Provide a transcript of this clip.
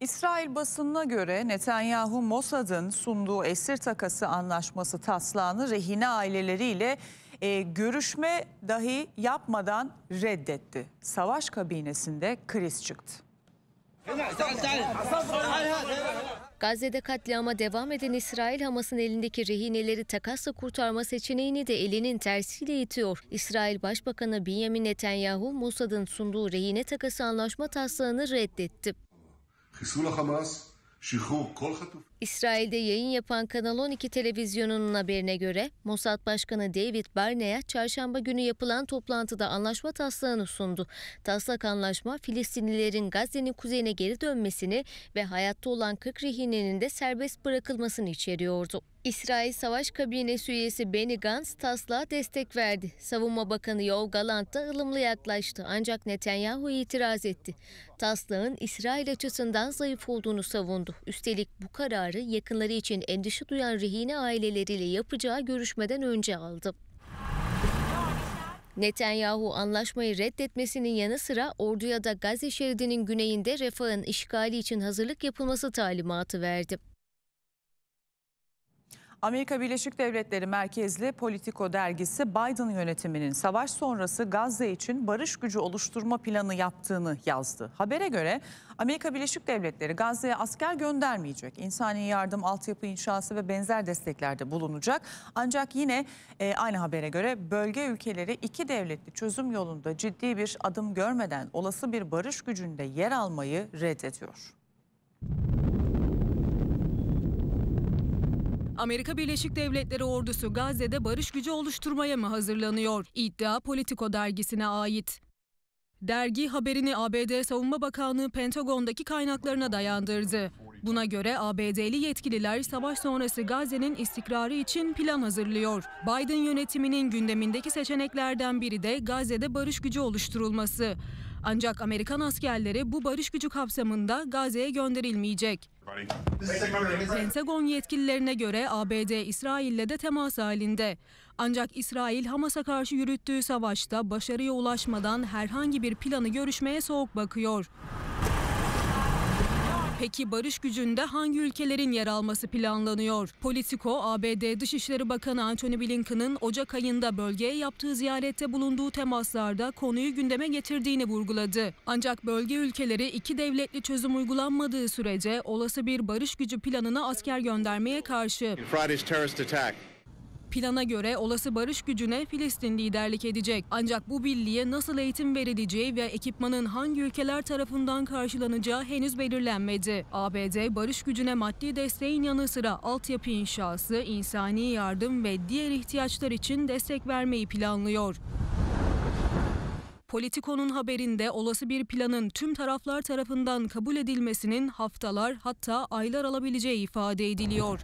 İsrail basınına göre Netanyahu Mossad'ın sunduğu esir takası anlaşması taslağını rehine aileleriyle e, görüşme dahi yapmadan reddetti. Savaş kabinesinde kriz çıktı. Gazze'de katliama devam eden İsrail Hamas'ın elindeki rehineleri takasla kurtarma seçeneğini de elinin tersiyle itiyor. İsrail Başbakanı Benjamin Netanyahu Mossad'ın sunduğu rehine takası anlaşma taslağını reddetti. İsrail'de yayın yapan Kanal 12 televizyonunun haberine göre Mossad Başkanı David Barnea çarşamba günü yapılan toplantıda anlaşma taslağını sundu. Taslak anlaşma Filistinlilerin Gazze'nin kuzeyine geri dönmesini ve hayatta olan 40 rehinenin de serbest bırakılmasını içeriyordu. İsrail Savaş Kabinesi üyesi Benny Gantz taslağa destek verdi. Savunma Bakanı Yoav Galant da ılımlı yaklaştı ancak Netanyahu itiraz etti. Taslağın İsrail açısından zayıf olduğunu savundu. Üstelik bu kararı yakınları için endişe duyan rehine aileleriyle yapacağı görüşmeden önce aldı. Netanyahu anlaşmayı reddetmesinin yanı sıra orduya da Gazze şeridinin güneyinde refahın işgali için hazırlık yapılması talimatı verdi. Amerika Birleşik Devletleri merkezli Politico dergisi Biden yönetiminin savaş sonrası Gazze için barış gücü oluşturma planı yaptığını yazdı. Habere göre Amerika Birleşik Devletleri Gazze'ye asker göndermeyecek. İnsani yardım, altyapı inşası ve benzer desteklerde bulunacak. Ancak yine e, aynı habere göre bölge ülkeleri iki devletli çözüm yolunda ciddi bir adım görmeden olası bir barış gücünde yer almayı reddediyor. Amerika Birleşik Devletleri ordusu Gazze'de barış gücü oluşturmaya mı hazırlanıyor? İddia Politico dergisine ait. Dergi haberini ABD Savunma Bakanlığı Pentagon'daki kaynaklarına dayandırdı. Buna göre ABD'li yetkililer savaş sonrası Gazze'nin istikrarı için plan hazırlıyor. Biden yönetiminin gündemindeki seçeneklerden biri de Gazze'de barış gücü oluşturulması. Ancak Amerikan askerleri bu barış gücü kapsamında Gazze'ye gönderilmeyecek. Pentagon yetkililerine göre ABD İsrail'le de temas halinde. Ancak İsrail Hamas'a karşı yürüttüğü savaşta başarıya ulaşmadan herhangi bir planı görüşmeye soğuk bakıyor. Peki barış gücünde hangi ülkelerin yer alması planlanıyor? Politico, ABD Dışişleri Bakanı Antony Blinken'ın Ocak ayında bölgeye yaptığı ziyarette bulunduğu temaslarda konuyu gündeme getirdiğini vurguladı. Ancak bölge ülkeleri iki devletli çözüm uygulanmadığı sürece olası bir barış gücü planına asker göndermeye karşı. Plana göre olası barış gücüne Filistin liderlik edecek. Ancak bu birliğe nasıl eğitim verileceği ve ekipmanın hangi ülkeler tarafından karşılanacağı henüz belirlenmedi. ABD barış gücüne maddi desteğin yanı sıra altyapı inşası, insani yardım ve diğer ihtiyaçlar için destek vermeyi planlıyor. Politico'nun haberinde olası bir planın tüm taraflar tarafından kabul edilmesinin haftalar hatta aylar alabileceği ifade ediliyor.